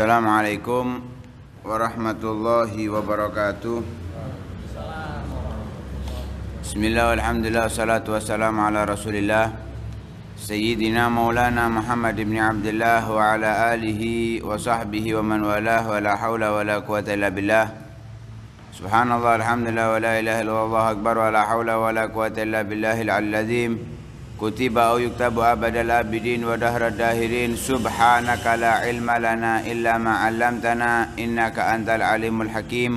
Assalamualaikum warahmatullahi wabarakatuh Bismillah walhamdulillah salatu wassalamu ala rasulillah Sayyidina maulana Muhammad ibn Abdullah wa ala alihi wa sahbihi wa man walah wa la hawla wa la quwata illa billah Subhanallah alhamdulillah wa la ilaha illallah akbar wa la hawla wa la quwata illa billahil al-azim كتب أو يكتب أبد الآبدين ودهر الداهرين سبحانك لا علم لنا إلا ما علمتنا إنك أنت العليم الحكيم.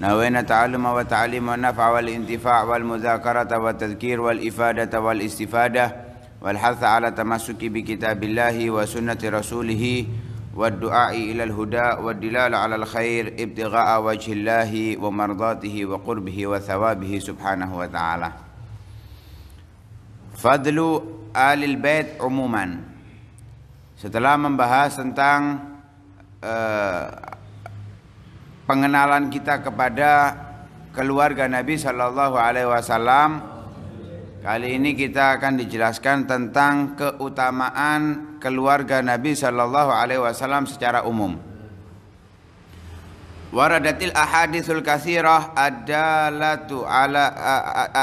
نوينا التعلم والتعليم والنفع والانتفاع والمذاكرة والتذكير والإفادة والاستفادة والحث على التمسك بكتاب الله وسنة رسوله والدعاء إلى الهدى والدلال على الخير ابتغاء وجه الله ومرضاته وقربه وثوابه سبحانه وتعالى. Fadlu alil bait umuman. Setelah membahas tentang uh, pengenalan kita kepada keluarga Nabi Shallallahu Alaihi Wasallam, kali ini kita akan dijelaskan tentang keutamaan keluarga Nabi Shallallahu Alaihi Wasallam secara umum. Waradatil ahadithul kathirah adalatu ala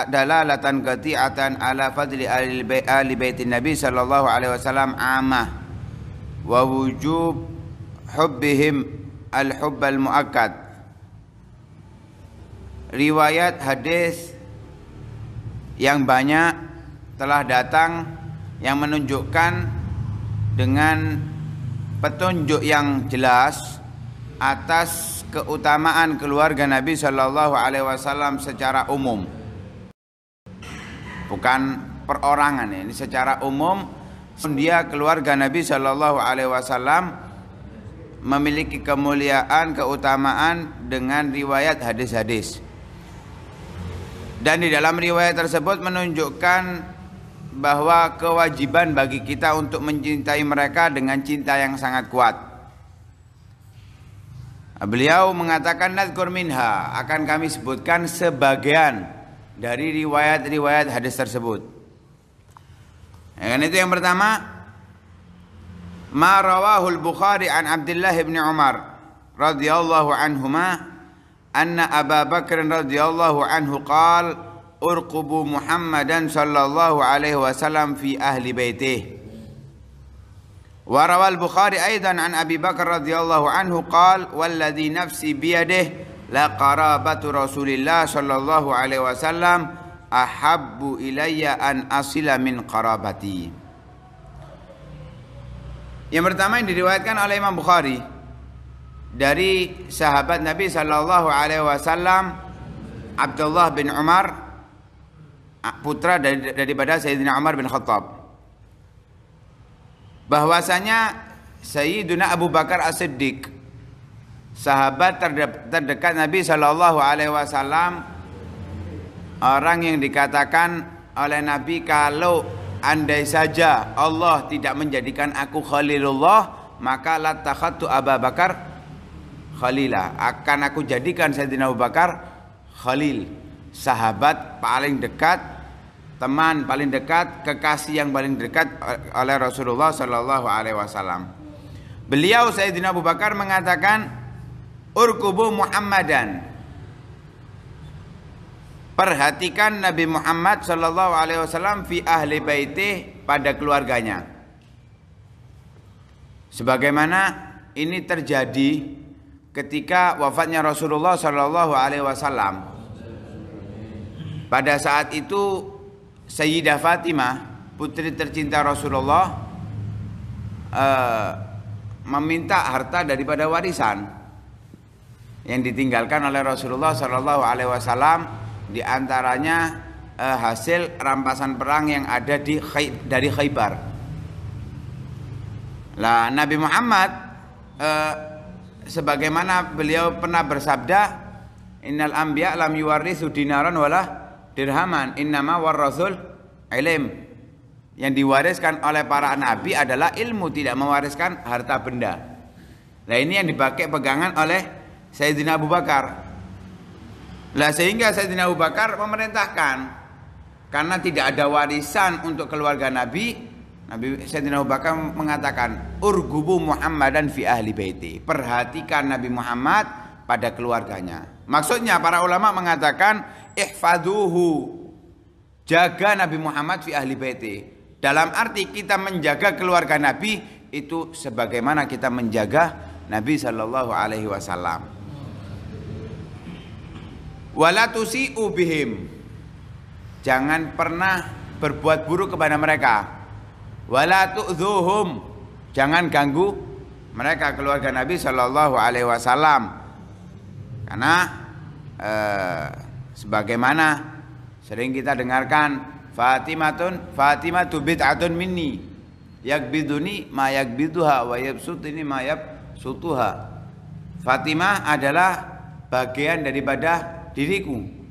dalalatan qati'atan ala fadli ali baitin Nabi sallallahu alaihi wasallam amah. Wa wujub hubbihim al hubb al muakkad Riwayat hadis yang banyak telah datang yang menunjukkan dengan petunjuk yang jelas atas keutamaan keluarga Nabi Shallallahu Alaihi Wasallam secara umum, bukan perorangan ya. ini secara umum dia keluarga Nabi Shallallahu Alaihi Wasallam memiliki kemuliaan keutamaan dengan riwayat hadis-hadis dan di dalam riwayat tersebut menunjukkan bahwa kewajiban bagi kita untuk mencintai mereka dengan cinta yang sangat kuat. Beliau mengatakan nadkur minha. Akan kami sebutkan sebagian dari riwayat-riwayat hadis tersebut. Ya, itu yang pertama. Ma rawahul Bukhari an Abdullah bin Umar radhiyallahu anhuma anna Abu Bakr radhiyallahu anhu qala urqubu Muhammadan sallallahu alaihi wasallam fi ahli baitihi وروى البخاري أيضا عن أبي بكر رضي الله عنه قال والذي نفسي بيده لقرابة رسول الله صلى الله عليه وسلم أحب إلي أن أصل من قرابتي Yang pertama yang diriwayatkan oleh Imam Bukhari dari sahabat Nabi sallallahu alaihi wasallam Abdullah bin Umar putra dari, daripada Sayyidina Umar bin Khattab bahwasanya Sayyiduna Abu Bakar As-Siddiq sahabat terdekat Nabi Shallallahu alaihi wasallam orang yang dikatakan oleh Nabi kalau andai saja Allah tidak menjadikan aku khalilullah maka la takhattu Abu Bakar khalila. Akan aku jadikan Sayyidina Abu Bakar khalil sahabat paling dekat teman paling dekat, kekasih yang paling dekat oleh Rasulullah Shallallahu Alaihi Wasallam. Beliau Sayyidina Abu Bakar mengatakan, Urkubu Muhammadan. Perhatikan Nabi Muhammad Shallallahu Alaihi Wasallam fi ahli baiti pada keluarganya. Sebagaimana ini terjadi ketika wafatnya Rasulullah Shallallahu Alaihi Wasallam. Pada saat itu Sayyidah Fatimah putri tercinta Rasulullah uh, meminta harta daripada warisan yang ditinggalkan oleh Rasulullah Shallallahu Alaihi Wasallam di antaranya uh, eh, hasil rampasan perang yang ada di dari Khaybar. Lah Nabi Muhammad uh, sebagaimana beliau pernah bersabda, Innal anbiya lam yuwarrisu dinaran wala dirhaman innama rasul ilm yang diwariskan oleh para nabi adalah ilmu tidak mewariskan harta benda nah ini yang dipakai pegangan oleh Sayyidina Abu Bakar lah sehingga Sayyidina Abu Bakar memerintahkan karena tidak ada warisan untuk keluarga Nabi Nabi Sayyidina Abu Bakar mengatakan urgubu Muhammadan fi ahli baiti. Perhatikan Nabi Muhammad pada keluarganya. Maksudnya para ulama mengatakan ihfaduhu. Jaga Nabi Muhammad fi ahli baiti. Dalam arti kita menjaga keluarga Nabi itu sebagaimana kita menjaga Nabi Shallallahu alaihi wasallam. Wala tusi'u bihim. Jangan pernah berbuat buruk kepada mereka wala jangan ganggu mereka keluarga Nabi Shallallahu alaihi wasallam karena eh, sebagaimana sering kita dengarkan Fatimatun Fatimatu bid'atun minni yakbiduni ma yakbiduha wa yabsutuni ma yabsutuha Fatimah adalah bagian daripada diriku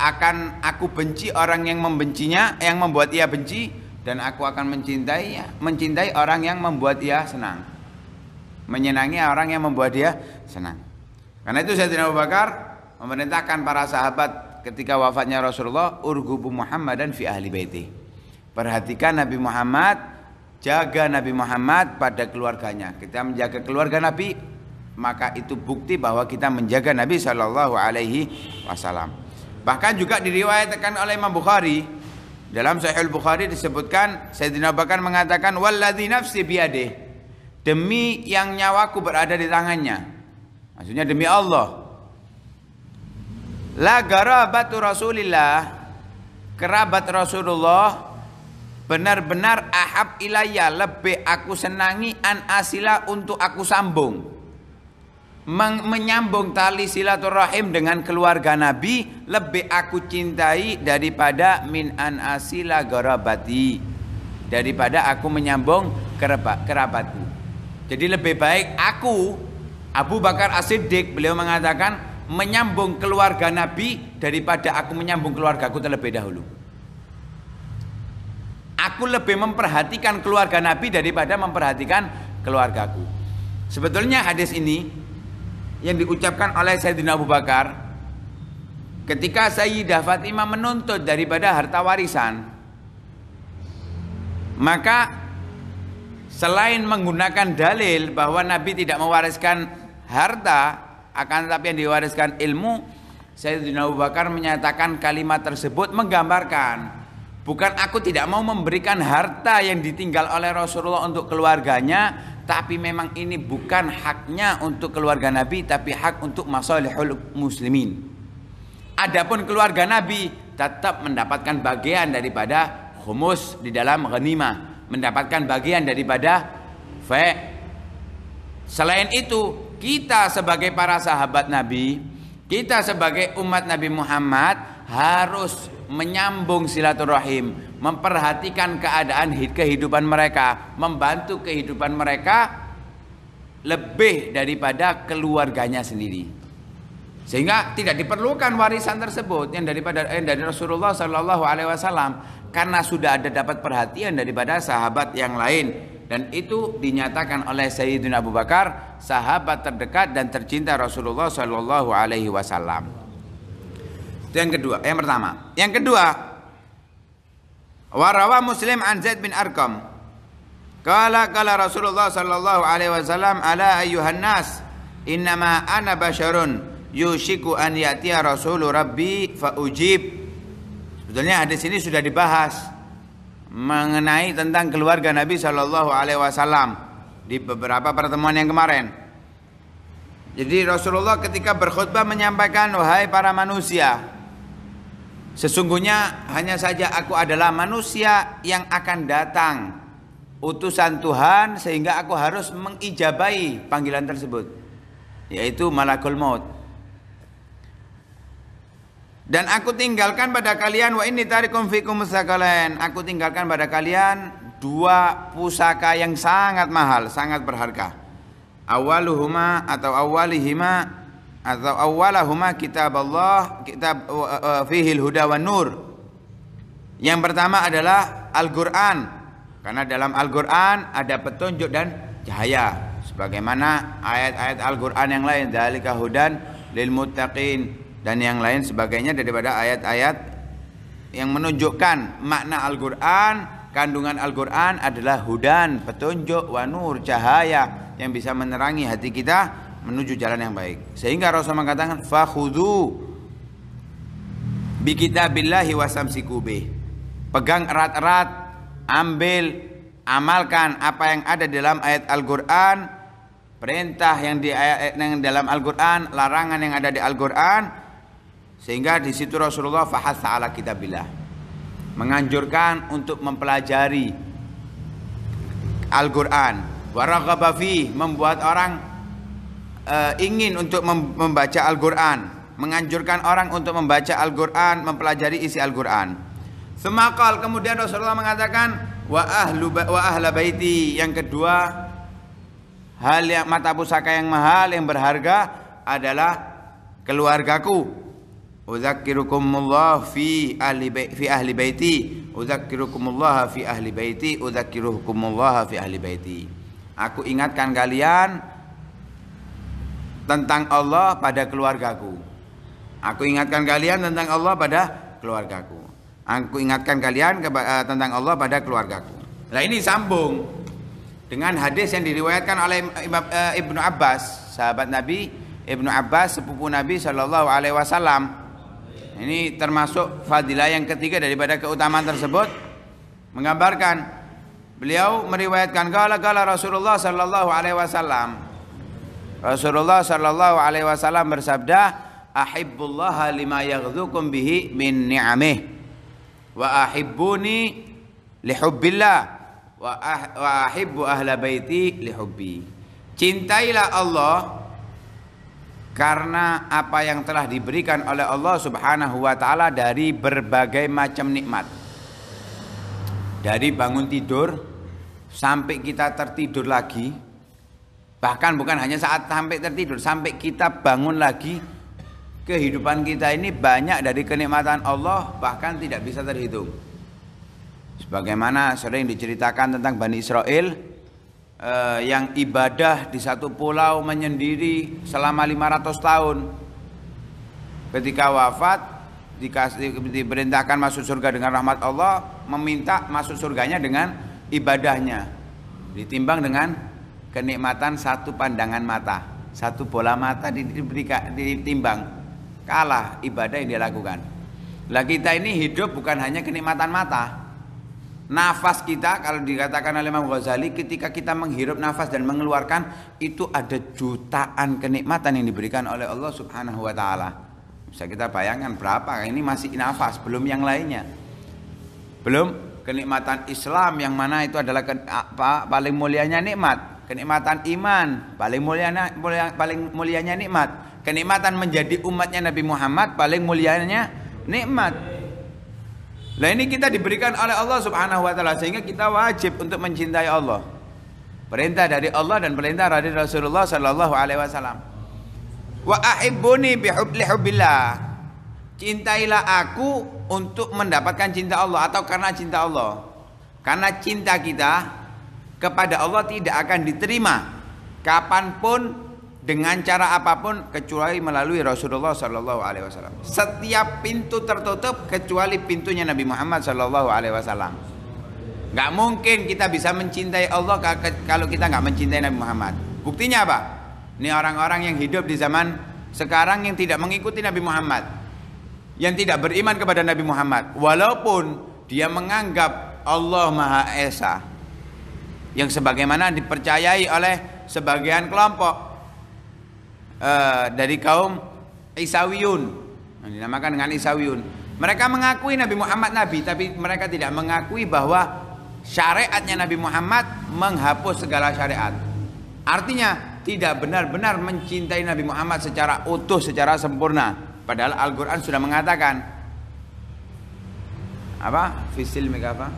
akan aku benci orang yang membencinya, yang membuat ia benci dan aku akan mencintai mencintai orang yang membuat ia senang. Menyenangi orang yang membuat dia senang. Karena itu Sayyidina Abu Bakar memerintahkan para sahabat ketika wafatnya Rasulullah urgubu Muhammad dan fi ahli baiti. Perhatikan Nabi Muhammad, jaga Nabi Muhammad pada keluarganya. Kita menjaga keluarga Nabi, maka itu bukti bahwa kita menjaga Nabi Shallallahu Alaihi Wasallam. Bahkan juga diriwayatkan oleh Imam Bukhari dalam Sahih Bukhari disebutkan Sayyidina Abu Bakar mengatakan walladzi nafsi biadih demi yang nyawaku berada di tangannya. Maksudnya demi Allah. La garabatu Rasulillah kerabat Rasulullah benar-benar ahab ilayya lebih aku senangi an asila untuk aku sambung menyambung tali silaturahim dengan keluarga Nabi lebih aku cintai daripada min an asila garabati daripada aku menyambung kerabat kerabatku. Jadi lebih baik aku Abu Bakar As-Siddiq beliau mengatakan menyambung keluarga Nabi daripada aku menyambung keluargaku terlebih dahulu. Aku lebih memperhatikan keluarga Nabi daripada memperhatikan keluargaku. Sebetulnya hadis ini yang diucapkan oleh Sayyidina Abu Bakar ketika Sayyidah Fatimah menuntut daripada harta warisan maka selain menggunakan dalil bahwa Nabi tidak mewariskan harta akan tetapi yang diwariskan ilmu Sayyidina Abu Bakar menyatakan kalimat tersebut menggambarkan bukan aku tidak mau memberikan harta yang ditinggal oleh Rasulullah untuk keluarganya tapi memang ini bukan haknya untuk keluarga Nabi tapi hak untuk masalihul muslimin. Adapun keluarga Nabi tetap mendapatkan bagian daripada humus di dalam ghanimah, mendapatkan bagian daripada fa. Selain itu, kita sebagai para sahabat Nabi, kita sebagai umat Nabi Muhammad harus menyambung silaturahim, memperhatikan keadaan kehidupan mereka, membantu kehidupan mereka lebih daripada keluarganya sendiri. Sehingga tidak diperlukan warisan tersebut yang daripada eh, dari Rasulullah Shallallahu Alaihi Wasallam karena sudah ada dapat perhatian daripada sahabat yang lain dan itu dinyatakan oleh Sayyidina Abu Bakar sahabat terdekat dan tercinta Rasulullah Shallallahu Alaihi Wasallam. Itu yang kedua, yang pertama. Yang kedua, Warawa Muslim an Zaid bin Arqam. Kala kala Rasulullah sallallahu alaihi wasallam ala ayyuhan nas innama ana basyarun yushiku an ya'tiya rasulu rabbi fa ujib. Sebetulnya hadis ini sudah dibahas mengenai tentang keluarga Nabi sallallahu alaihi wasallam di beberapa pertemuan yang kemarin. Jadi Rasulullah ketika berkhutbah menyampaikan wahai para manusia Sesungguhnya hanya saja aku adalah manusia yang akan datang utusan Tuhan sehingga aku harus mengijabai panggilan tersebut yaitu malakul maut. Dan aku tinggalkan pada kalian wa ini tarikum fikum musakalain. Aku tinggalkan pada kalian dua pusaka yang sangat mahal, sangat berharga. Awaluhuma atau awalihima atau awalahuma kitab Allah kitab uh, uh, fihil huda wan nur yang pertama adalah Al-Quran karena dalam Al-Quran ada petunjuk dan cahaya sebagaimana ayat-ayat Al-Quran yang lain dalika hudan lil muttaqin dan yang lain sebagainya daripada ayat-ayat yang menunjukkan makna Al-Quran kandungan Al-Qur'an adalah hudan, petunjuk, wanur, cahaya yang bisa menerangi hati kita menuju jalan yang baik. Sehingga Rasul mengatakan fakhudhu bi kitabillahi wasamsiku. Pegang erat-erat, ambil, amalkan apa yang ada dalam ayat Al-Qur'an, perintah yang di ayat yang dalam Al-Qur'an, larangan yang ada di Al-Qur'an sehingga di situ Rasulullah fahasa ala kitabillah menganjurkan untuk mempelajari Al-Qur'an. Waraghaba membuat orang uh, ingin untuk membaca Al-Qur'an, menganjurkan orang untuk membaca Al-Qur'an, mempelajari isi Al-Qur'an. Semakal kemudian Rasulullah mengatakan wa ahlu wa ahla baiti. Yang kedua, hal yang mata pusaka yang mahal yang berharga adalah keluargaku Udzakirukumullah fi ahli fi ahli baiti. Udzakirukumullah fi ahli baiti. Udzakirukumullah fi ahli baiti. Aku ingatkan kalian tentang Allah pada keluargaku. Aku ingatkan kalian tentang Allah pada keluargaku. Aku ingatkan kalian uh, tentang Allah pada keluargaku. Nah ini sambung dengan hadis yang diriwayatkan oleh uh, Ibnu Abbas sahabat Nabi Ibnu Abbas sepupu Nabi Shallallahu Alaihi Wasallam ini termasuk fadilah yang ketiga daripada keutamaan tersebut. Menggambarkan beliau meriwayatkan kala kala Rasulullah sallallahu alaihi wasallam. Rasulullah sallallahu alaihi wasallam bersabda ahibbullah lima yaghzukum bihi min ni'amih wa ahibbuni lihubbillah ah, wa ahibbu ahla baiti lihubbi cintailah Allah karena apa yang telah diberikan oleh Allah Subhanahu wa taala dari berbagai macam nikmat. Dari bangun tidur sampai kita tertidur lagi, bahkan bukan hanya saat sampai tertidur, sampai kita bangun lagi, kehidupan kita ini banyak dari kenikmatan Allah bahkan tidak bisa terhitung. Sebagaimana sering diceritakan tentang Bani Israel, uh, yang ibadah di satu pulau menyendiri selama 500 tahun. Ketika wafat dikasih diperintahkan masuk surga dengan rahmat Allah, meminta masuk surganya dengan ibadahnya. Ditimbang dengan kenikmatan satu pandangan mata, satu bola mata ditimbang kalah ibadah yang dia lakukan. Lah kita ini hidup bukan hanya kenikmatan mata, Nafas kita kalau dikatakan oleh Imam Ghazali ketika kita menghirup nafas dan mengeluarkan itu ada jutaan kenikmatan yang diberikan oleh Allah Subhanahu wa taala. Bisa kita bayangkan berapa ini masih nafas belum yang lainnya. Belum kenikmatan Islam yang mana itu adalah apa paling mulianya nikmat, kenikmatan iman paling mulianya mulia, paling mulianya nikmat, kenikmatan menjadi umatnya Nabi Muhammad paling mulianya nikmat. Nah ini kita diberikan oleh Allah Subhanahu wa taala sehingga kita wajib untuk mencintai Allah. Perintah dari Allah dan perintah dari Rasulullah sallallahu alaihi wasallam. Wa ahibbuni bihubbillah. Cintailah aku untuk mendapatkan cinta Allah atau karena cinta Allah. Karena cinta kita kepada Allah tidak akan diterima kapan pun dengan cara apa pun kecuali melalui Rasulullah Sallallahu Alaihi Wasallam. Setiap pintu tertutup kecuali pintunya Nabi Muhammad Sallallahu Alaihi Wasallam. Gak mungkin kita bisa mencintai Allah kalau kita nggak mencintai Nabi Muhammad. Buktinya apa? Ini orang-orang yang hidup di zaman sekarang yang tidak mengikuti Nabi Muhammad, yang tidak beriman kepada Nabi Muhammad, walaupun dia menganggap Allah Maha Esa, yang sebagaimana dipercayai oleh sebagian kelompok uh, dari kaum Isawiyun. Dinamakan dengan Isawiyun. Mereka mengakui Nabi Muhammad Nabi tapi mereka tidak mengakui bahwa syariatnya Nabi Muhammad menghapus segala syariat. Artinya tidak benar-benar mencintai Nabi Muhammad secara utuh secara sempurna. Padahal Al-Quran sudah mengatakan. Apa? Fisil apa?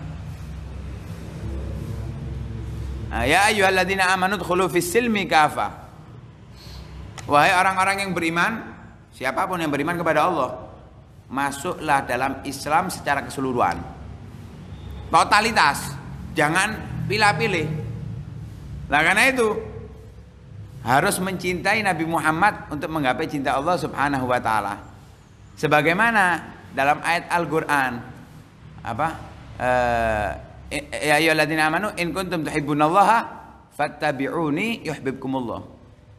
Ya ayyuhalladzina amanu fis silmi kafah Wahai orang-orang yang beriman, siapa pun yang beriman kepada Allah, masuklah dalam Islam secara keseluruhan. Totalitas, jangan pilih-pilih. Nah karena itu harus mencintai Nabi Muhammad untuk menggapai cinta Allah Subhanahu wa taala. Sebagaimana dalam ayat Al-Qur'an apa? Uh, ya ayyuhalladzina amanu in kuntum tuhibbunallaha fattabi'uni yuhibbukumullah.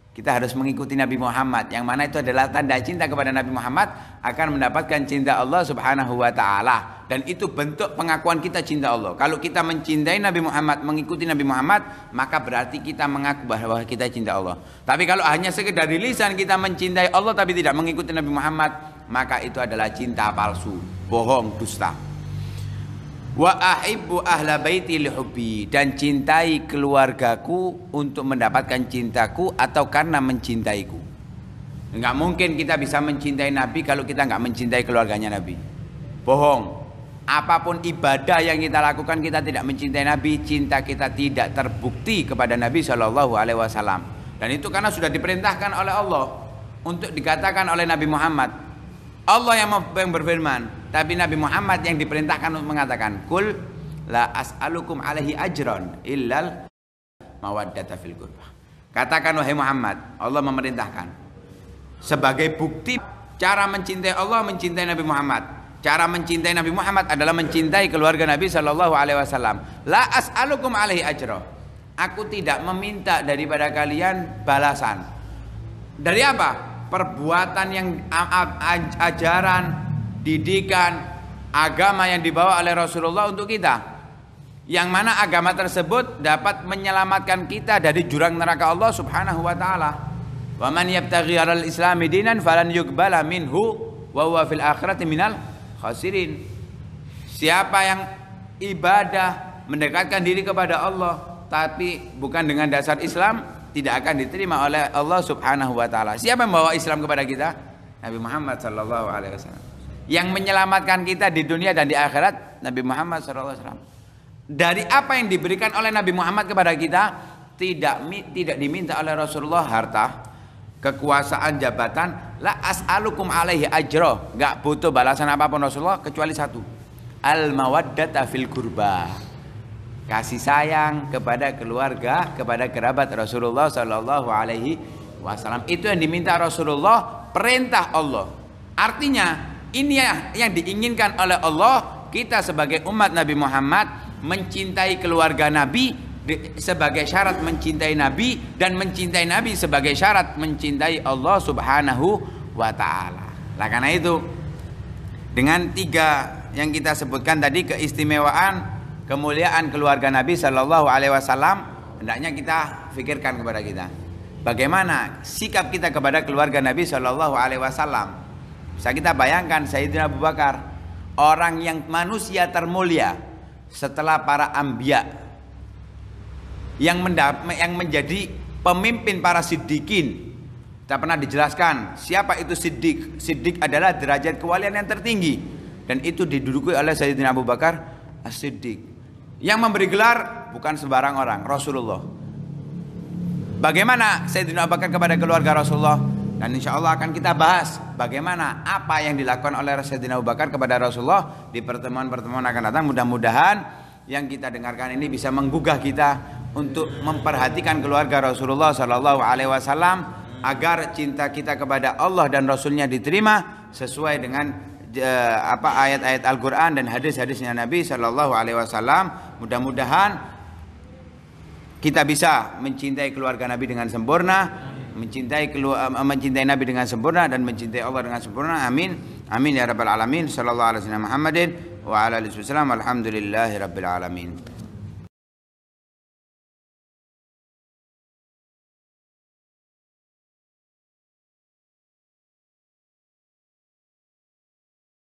Kita harus mengikuti Nabi Muhammad yang mana itu adalah tanda cinta kepada Nabi Muhammad akan mendapatkan cinta Allah Subhanahu wa taala dan itu bentuk pengakuan kita cinta Allah. Kalau kita mencintai Nabi Muhammad, mengikuti Nabi Muhammad, maka berarti kita mengaku bahwa kita cinta Allah. Tapi kalau hanya sekedar lisan kita mencintai Allah tapi tidak mengikuti Nabi Muhammad, maka itu adalah cinta palsu, bohong, dusta wa ahibbu ahla baiti lihubbi dan cintai keluargaku untuk mendapatkan cintaku atau karena mencintaiku. Enggak mungkin kita bisa mencintai Nabi kalau kita enggak mencintai keluarganya Nabi. Bohong. Apa pun ibadah yang kita lakukan kita tidak mencintai Nabi, cinta kita tidak terbukti kepada Nabi Shallallahu Alaihi Wasallam. Dan itu karena sudah diperintahkan oleh Allah untuk dikatakan oleh Nabi Muhammad. Allah yang berfirman, tapi Nabi Muhammad yang diperintahkan untuk mengatakan, "Kul la as'alukum alaihi ajron illal mawaddata fil qurbah." Katakan wahai Muhammad, Allah memerintahkan sebagai bukti cara mencintai Allah mencintai Nabi Muhammad. Cara mencintai Nabi Muhammad adalah mencintai keluarga Nabi Shallallahu Alaihi Wasallam. La as'alukum alaihi ajro. Aku tidak meminta daripada kalian balasan. Dari apa? Perbuatan yang ajaran didikan agama yang dibawa oleh Rasulullah untuk kita yang mana agama tersebut dapat menyelamatkan kita dari jurang neraka Allah Subhanahu wa taala. Wa man yabtaghi 'alal islami dinan falan yuqbala minhu wa huwa fil akhirati minal khasirin. Siapa yang ibadah mendekatkan diri kepada Allah tapi bukan dengan dasar Islam tidak akan diterima oleh Allah Subhanahu wa taala. Siapa yang membawa Islam kepada kita? Nabi Muhammad sallallahu alaihi wasallam yang menyelamatkan kita di dunia dan di akhirat Nabi Muhammad SAW. Dari apa yang diberikan oleh Nabi Muhammad kepada kita tidak tidak diminta oleh Rasulullah harta, kekuasaan, jabatan, la as'alukum alaihi ajro, enggak butuh balasan apa pun Rasulullah kecuali satu. Al mawaddata fil kurba. Kasih sayang kepada keluarga, kepada kerabat Rasulullah sallallahu alaihi wasallam. Itu yang diminta Rasulullah, perintah Allah. Artinya ini yang diinginkan oleh Allah kita sebagai umat Nabi Muhammad mencintai keluarga Nabi sebagai syarat mencintai Nabi dan mencintai Nabi sebagai syarat mencintai Allah Subhanahu wa taala. Nah, karena itu dengan tiga yang kita sebutkan tadi keistimewaan kemuliaan keluarga Nabi Shallallahu alaihi wasallam hendaknya kita pikirkan kepada kita. Bagaimana sikap kita kepada keluarga Nabi Shallallahu alaihi wasallam? Bisa kita bayangkan Sayyidina Abu Bakar orang yang manusia termulia setelah para ambia yang yang menjadi pemimpin para siddiqin. Kita pernah dijelaskan siapa itu siddiq. Siddiq adalah derajat kewalian yang tertinggi dan itu diduduki oleh Sayyidina Abu Bakar As-Siddiq. Yang memberi gelar bukan sembarang orang, Rasulullah. Bagaimana Sayyidina Abu Bakar kepada keluarga Rasulullah? Dan insya Allah akan kita bahas bagaimana apa yang dilakukan oleh Rasulullah Abu Bakar kepada Rasulullah di pertemuan-pertemuan akan datang. Mudah-mudahan yang kita dengarkan ini bisa menggugah kita untuk memperhatikan keluarga Rasulullah Sallallahu Alaihi Wasallam agar cinta kita kepada Allah dan Rasulnya diterima sesuai dengan uh, apa ayat-ayat Al-Quran dan hadis-hadisnya Nabi Sallallahu Alaihi Wasallam. Mudah-mudahan kita bisa mencintai keluarga Nabi dengan sempurna mencintai keluar, eh, mencintai Nabi dengan sempurna dan mencintai Allah dengan sempurna. Amin. Amin ya rabbal alamin. Sallallahu alaihi wasallam Muhammadin wa ala alihi wasallam. Alhamdulillahi rabbil alamin.